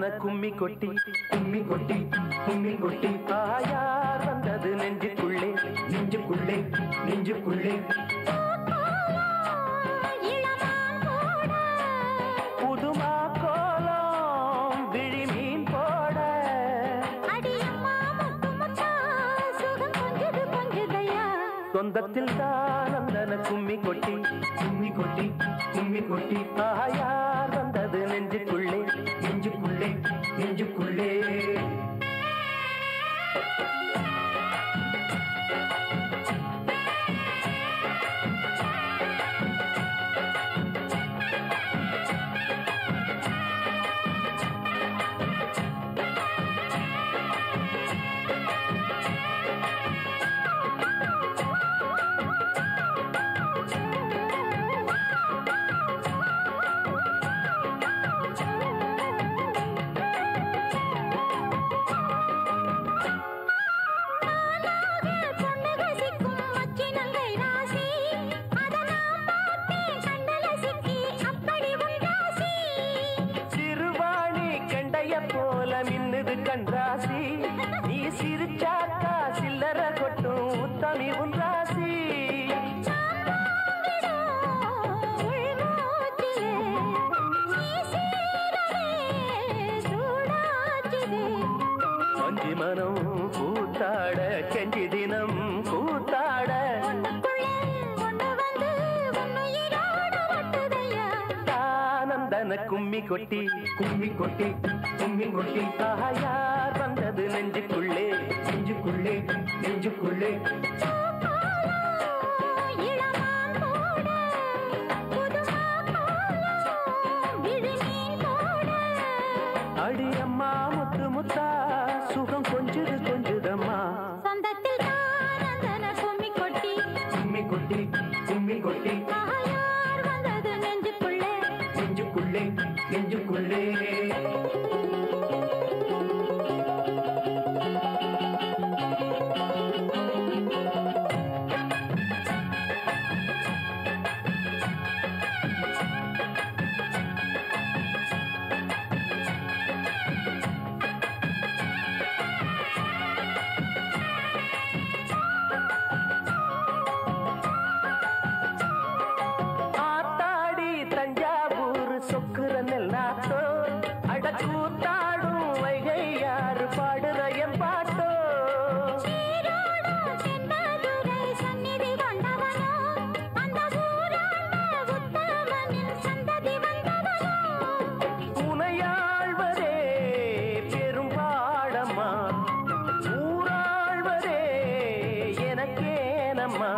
வந்தன கும்மி கொட்டி கும்மி கொட்டி கும்மி கொட்டி. தாயார் வந்தது நெஞ்சுக்குள்ளே நெஞ்சுக்குள்ளே நெஞ்சுக்குள்ளே. இளமான் போட. புதுமா சொந்தத்தில் தானந்தன கும்மி கொட்டி கும்மி கொட்டி கும்மி கொட்டி. ஆயார் வந்தது நெஞ்சுக்குள்ளே. நெஞ்சுக்குள்ளே நெஞ்சுக்குள்ளே. மனம் கூத்தாட கெஞ்சி தினம் கூத்தாட தானந்தன கும்மி கொட்டி கும்மி கொட்டி கும்மி கொட்டி. ஆயார் வந்தது நெஞ்சுக்குள்ளே நெஞ்சுக்குள்ளே நெஞ்சுக்குள்ளே. அடியம்மா முத்து முத்தா சுகம் கொஞ்சுது கொஞ்சுதம்மா. சொந்தத்தில் கும்மி கொட்டி. கும்மி கொட்டி கும்மி கொட்டி. வந்தது நெஞ்சுக்குள்ளே. நெஞ்சுக்குள்ளே நெஞ்சுக்குள்ளே. எனக்கேனம்மா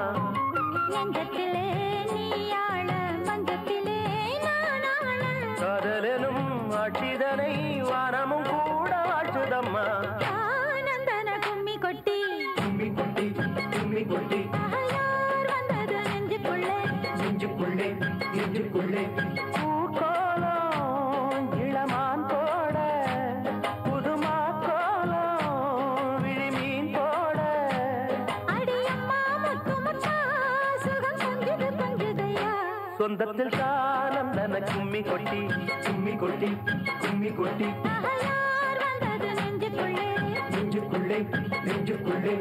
நெஞ்சத்திலே நீயாள, மஞ்சத்திலே நானாள. காதலனும் ஆட்சிதனை வானமும் கூட வாழ்த்துதம்மா ஆனந்தன கும்மி கொட்டி. கும்மி கொட்டி கும்மி கொட்டி. ஆயார் வந்தது நெஞ்சுக்குள்ளே. நெஞ்சுக்குள்ளே நெஞ்சுக்குள்ளே. சொந்தத்தில் தானந்தன கும்மி கொட்டி கும்மி கொட்டி கும்மி கொட்டி. நெஞ்சுக்குள்ளே. நெஞ்சுக்குள்ளே நெஞ்சுக்குள்ளே.